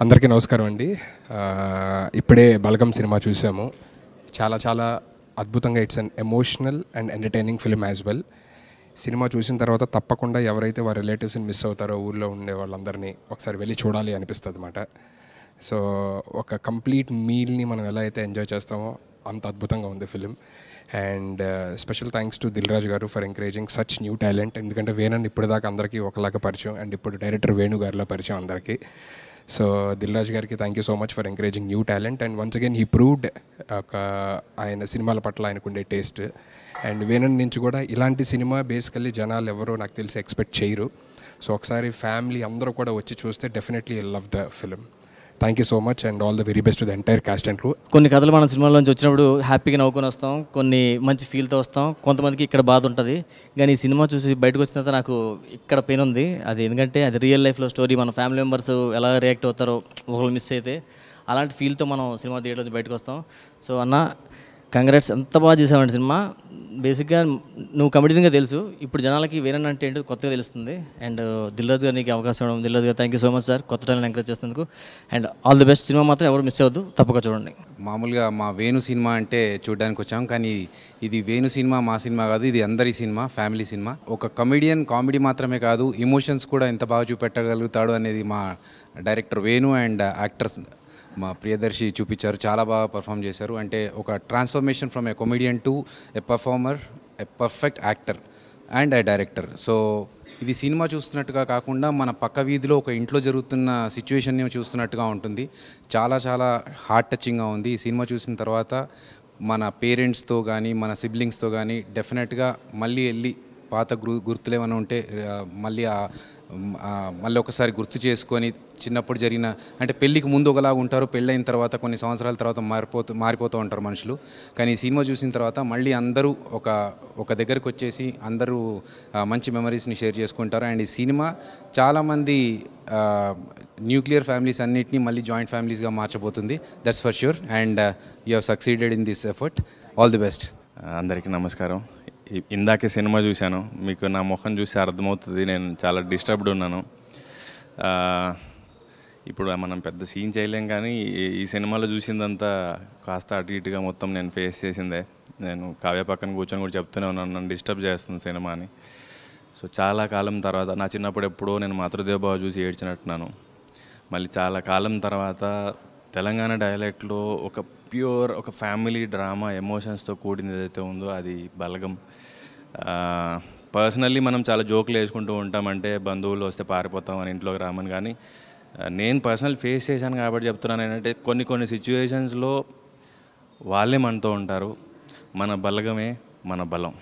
అందరికీ నమస్కారం అండి. ఇప్పుడే బలగం సినిమా చూసాము. చాలా చాలా అద్భుతంగా it's an emotional and entertaining film as well cinema చూసిన తర్వాత తప్పకుండా ఎవరైతే వారి రిలేటివ్స్ని మిస్ అవుతారో ఊళ్ళో ఉండే వాళ్ళందరినీ ఒకసారి వెళ్ళి చూడాలి అనిపిస్తుంది అనమాట సో ఒక కంప్లీట్ మీల్ని మనం ఎలా అయితే ఎంజాయ్ చేస్తామో అంత అద్భుతంగా ఉంది film and special thanks to Dil Raju garu for encouraging such new talent ఎందుకంటే వేణన్ ఇప్పటిదాకా అందరికీ ఒకలాగా పరిచయం అండ్ ఇప్పుడు డైరెక్టర్ వేణు గారిలో పరిచయం అందరికీ. సో దిల్రాజ్ గారికి thank you so much for encouraging new talent and once again he proved ఒక ఆయన సినిమాల పట్ల ఆయనకు ఉండే టేస్ట్ అండ్ వేణన్ నుంచి కూడా ఇలాంటి సినిమా బేసికల్లీ జనాలు ఎవరో నాకు తెలిసి ఎక్స్పెక్ట్ చేయరు. సో ఒకసారి ఫ్యామిలీ అందరూ కూడా వచ్చి చూస్తే definitely love the film thank you so much and all the very best the entire cast and crew కొన్ని కథలు మనం సినిమాలో నుంచి వచ్చినప్పుడు హ్యాపీగా నవ్వుకొని వస్తాం కొన్ని మంచి ఫీల్తో వస్తాం. కొంతమందికి ఇక్కడ బాధ ఉంటుంది. కానీ ఈ సినిమా చూసి బయటకు వచ్చిన తర్వాత నాకు ఇక్కడ పెయిన్ ఉంది. అది ఎందుకంటే అది రియల్ లైఫ్లో స్టోరీ మన ఫ్యామిలీ మెంబర్స్ ఎలా రియాక్ట్ అవుతారో ఒకళ్ళు మిస్ అయితే అలాంటి ఫీల్తో మనం సినిమా థియేటర్ నుంచి బయటకు వస్తాం. సో అన్న కంగ్రాట్స్ ఎంత బాగా చేసామండి సినిమా. బేసిక్గా నువ్వు కమిటీగా తెలుసు. ఇప్పుడు జనాలకి వేరే అంటే ఏంటో కొత్తగా తెలుస్తుంది. అండ్ దిల్రాజ్ గారు నీకు అవకాశం ఇవ్వడం. దిల్రాజ్ గారు thank you so much sir కొత్త టాలెంట్ ఎంకరేజ్ చేసినందుకు. And all the best cinema మాత్రం ఎవరు మిస్ అవ్వద్దు. తప్పక చూడండి. మామూలుగా మా వేణు సినిమా అంటే చూడడానికి వచ్చాం. కానీ ఇది వేణు సినిమా మా సినిమా కాదు. ఇది అందరి సినిమా ఫ్యామిలీ సినిమా. ఒక కమెడియన్ కామెడీ మాత్రమే కాదు. ఇమోషన్స్ కూడా ఎంత బాగా చూపెట్టగలుగుతాడు అనేది మా డైరెక్టర్ వేణు అండ్ యాక్టర్స్ మా ప్రియదర్శి చూపించారు చాలా బాగా పర్ఫామ్ చేశారు. అంటే ఒక transformation from a comedian to a performer a perfect actor and a director so ఇది సినిమా చూస్తున్నట్టుగా కాకుండా మన పక్క వీధిలో ఒక ఇంట్లో జరుగుతున్న సిచ్యువేషన్ని చూస్తున్నట్టుగా ఉంటుంది. చాలా చాలా హార్ట్ టచింగ్గా ఉంది. ఈ సినిమా చూసిన తర్వాత మన పేరెంట్స్తో కానీ మన సిబ్లింగ్స్తో కానీ డెఫినెట్గా మళ్ళీ వెళ్ళి పాత గురు గుర్తులు ఏమైనా ఉంటే మళ్ళీ మళ్ళీ ఒకసారి గుర్తు చేసుకొని చిన్నప్పుడు జరిగిన అంటే పెళ్ళికి ముందు ఒకలాగా ఉంటారు పెళ్ళైన తర్వాత కొన్ని సంవత్సరాల తర్వాత మారిపోతూ మారిపోతూ ఉంటారు మనుషులు. కానీ ఈ సినిమా చూసిన తర్వాత మళ్ళీ అందరూ ఒక ఒక దగ్గరికి వచ్చేసి అందరూ మంచి మెమరీస్ని షేర్ చేసుకుంటారు. అండ్ ఈ సినిమా చాలామంది న్యూక్లియర్ ఫ్యామిలీస్ అన్నిటిని మళ్ళీ జాయింట్ ఫ్యామిలీస్గా మార్చబోతుంది. That's for sure and you have succeeded in this effort all the best అందరికీ నమస్కారం. ఇందాకే సినిమా చూశాను. మీకు నా ముఖం చూసి అర్థమవుతుంది. నేను చాలా డిస్టర్బ్డ్ ఉన్నాను. ఇప్పుడు మనం పెద్ద సీన్ చేయలేం కానీ ఈ- సినిమాలో చూసిందంతా కాస్త అటు ఇటుగా మొత్తం నేను ఫేస్ చేసిందే. నేను కావ్య పక్కన కూర్చొని కూడా చెప్తూనే ఉన్నాను. నన్ను డిస్టర్బ్ చేస్తుంది సినిమా అని. సో చాలా కాలం తర్వాత నా చిన్నప్పుడు ఎప్పుడో నేను మాతృదేవ బావ చూసి ఏడ్చినట్టున్నాను. మళ్ళీ చాలా కాలం తర్వాత తెలంగాణ డైలెక్ట్లో ఒక ప్యూర్ ఒక ఫ్యామిలీ డ్రామా ఎమోషన్స్తో కూడింది ఏదైతే ఉందో అది బలగం. పర్సనల్లీ మనం చాలా జోకులు వేసుకుంటూ ఉంటామంటే బంధువులు వస్తే పారిపోతాం అని ఇంట్లోకి రామని. కానీ నేను పర్సనల్ ఫేస్ చేశాను కాబట్టి చెప్తున్నాను ఏంటంటే కొన్ని కొన్ని సిచ్యువేషన్స్లో వాళ్ళే మనతో ఉంటారు. మన బలగమే మన బలం.